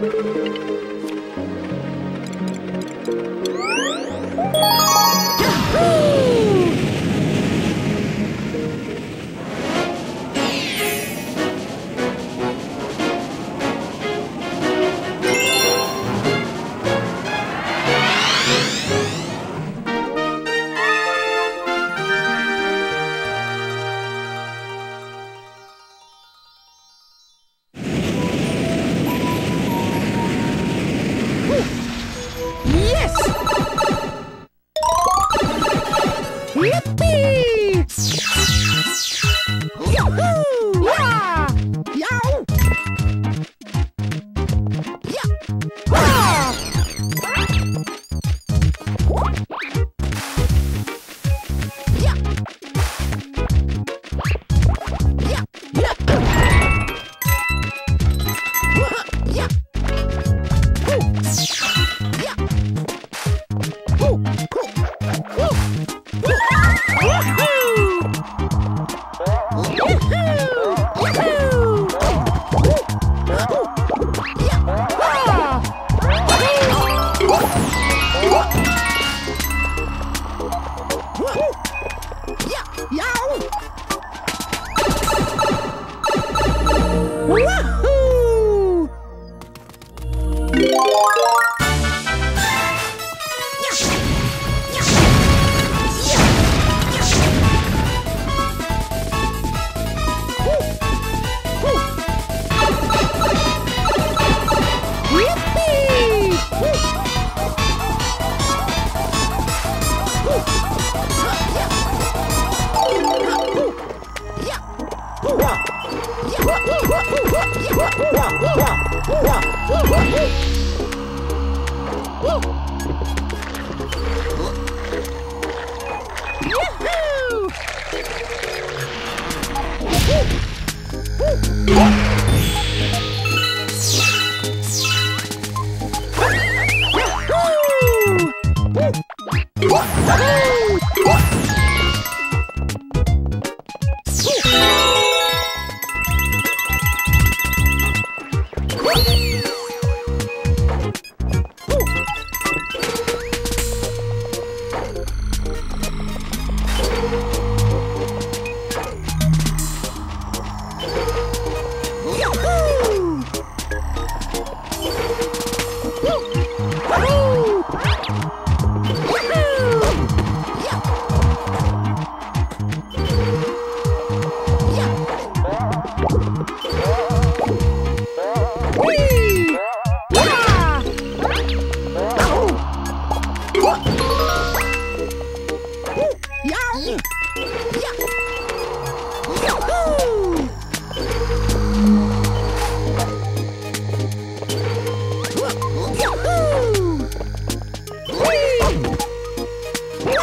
Woohoo! Yahoo! Bye.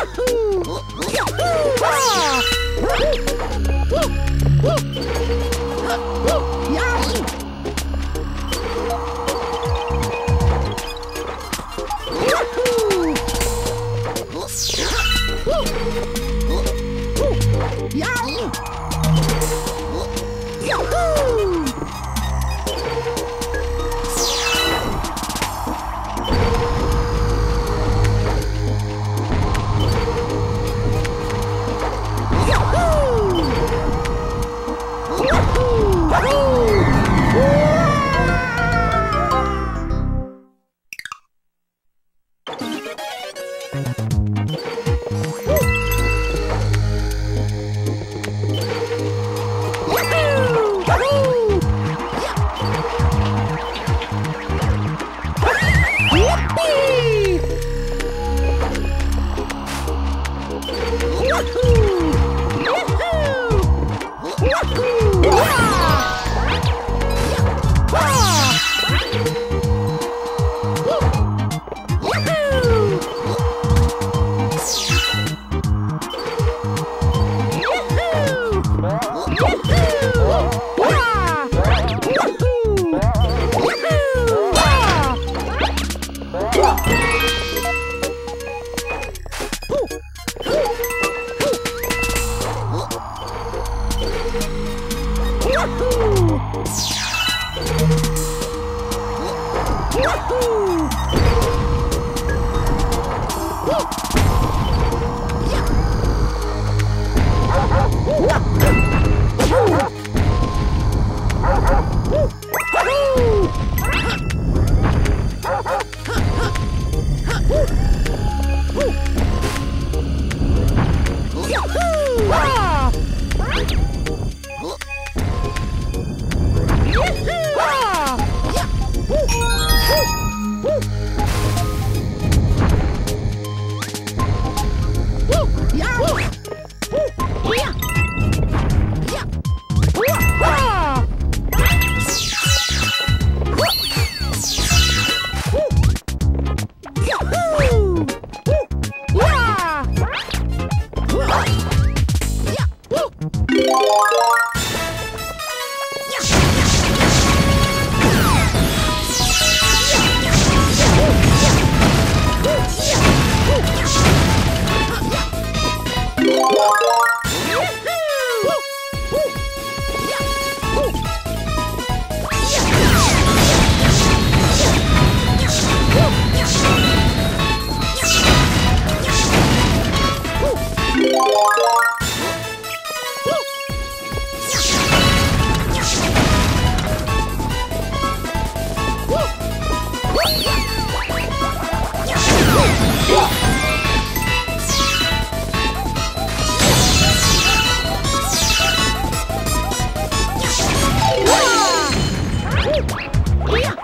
Yahoo! Woo! Yeah. Yeah.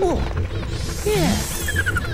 喔耶。